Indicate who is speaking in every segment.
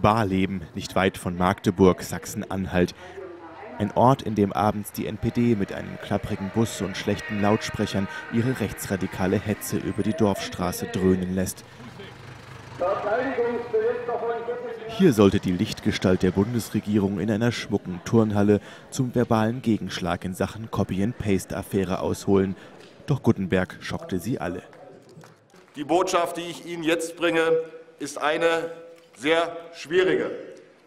Speaker 1: Barleben, nicht weit von Magdeburg, Sachsen-Anhalt. Ein Ort, in dem abends die NPD mit einem klapprigen Bus und schlechten Lautsprechern ihre rechtsradikale Hetze über die Dorfstraße dröhnen lässt. Hier sollte die Lichtgestalt der Bundesregierung in einer schmucken Turnhalle zum verbalen Gegenschlag in Sachen Copy-and-Paste-Affäre ausholen. Doch Guttenberg schockte sie alle.
Speaker 2: Die Botschaft, die ich Ihnen jetzt bringe, ist eine sehr schwierige.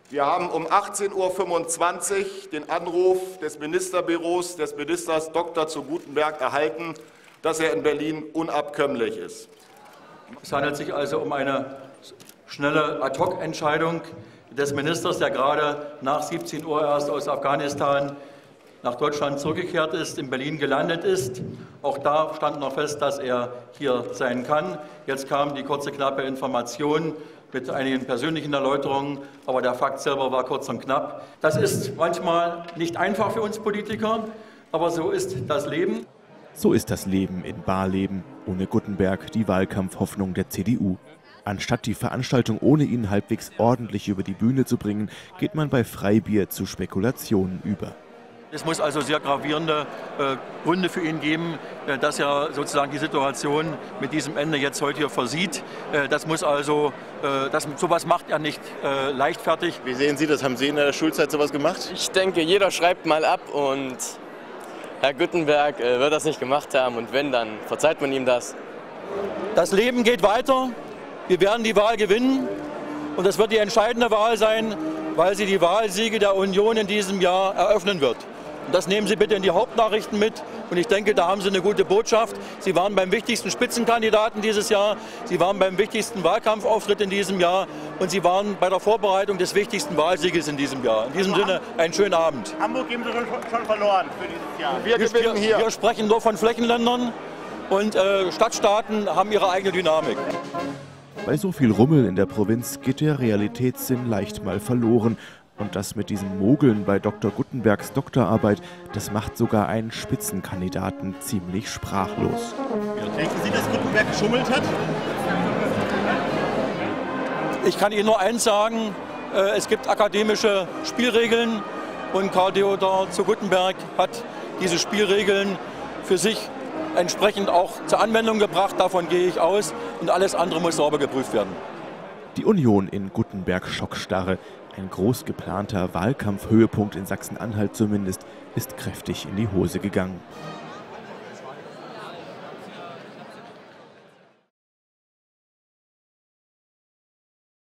Speaker 2: Wir haben um 18.25 Uhr den Anruf des Ministerbüros des Ministers Dr. zu Gutenberg erhalten, dass er in Berlin unabkömmlich ist.
Speaker 3: Es handelt sich also um eine schnelle Ad-hoc-Entscheidung des Ministers, der gerade nach 17 Uhr erst aus Afghanistan nach Deutschland zurückgekehrt ist, in Berlin gelandet ist. Auch da stand noch fest, dass er hier sein kann. Jetzt kam die kurze, knappe Information mit einigen persönlichen Erläuterungen, aber der Fakt selber war kurz und knapp. Das ist manchmal nicht einfach für uns Politiker, aber so ist das Leben.
Speaker 1: So ist das Leben in Barleben ohne Guttenberg, die Wahlkampfhoffnung der CDU. Anstatt die Veranstaltung ohne ihn halbwegs ordentlich über die Bühne zu bringen, geht man bei Freibier zu Spekulationen über.
Speaker 3: Es muss also sehr gravierende äh, Gründe für ihn geben, äh, dass er sozusagen die Situation mit diesem Ende jetzt heute hier versieht. Äh, das muss also, das, sowas macht er nicht leichtfertig.
Speaker 4: Wie sehen Sie das? Haben Sie in der Schulzeit sowas gemacht?
Speaker 5: Ich denke, jeder schreibt mal ab und Herr Güttenberg äh, wird das nicht gemacht haben und wenn, dann verzeiht man ihm das.
Speaker 3: Das Leben geht weiter. Wir werden die Wahl gewinnen und das wird die entscheidende Wahl sein, weil sie die Wahlsiege der Union in diesem Jahr eröffnen wird. Das nehmen Sie bitte in die Hauptnachrichten mit. Und ich denke, da haben Sie eine gute Botschaft. Sie waren beim wichtigsten Spitzenkandidaten dieses Jahr. Sie waren beim wichtigsten Wahlkampfauftritt in diesem Jahr. Und Sie waren bei der Vorbereitung des wichtigsten Wahlsieges in diesem Jahr. In diesem Sinne einen schönen Abend.
Speaker 4: Hamburg geben Sie schon verloren für dieses Jahr.
Speaker 3: Wir, gewinnen hier. Wir sprechen nur von Flächenländern. Und äh, Stadtstaaten haben ihre eigene Dynamik.
Speaker 1: Bei so viel Rummel in der Provinz geht der Realitätssinn leicht mal verloren. Und das mit diesem Mogeln bei Dr. Guttenbergs Doktorarbeit, das macht sogar einen Spitzenkandidaten ziemlich sprachlos.
Speaker 4: Denken Sie, dass Guttenberg geschummelt hat?
Speaker 3: Ich kann Ihnen nur eins sagen, äh, es gibt akademische Spielregeln und Karl Theodor zu Guttenberg hat diese Spielregeln für sich entsprechend auch zur Anwendung gebracht. Davon gehe ich aus und alles andere muss sauber geprüft werden.
Speaker 1: Die Union in Guttenberg Schockstarre. Ein groß geplanter Wahlkampfhöhepunkt in Sachsen-Anhalt zumindest ist kräftig in die Hose gegangen.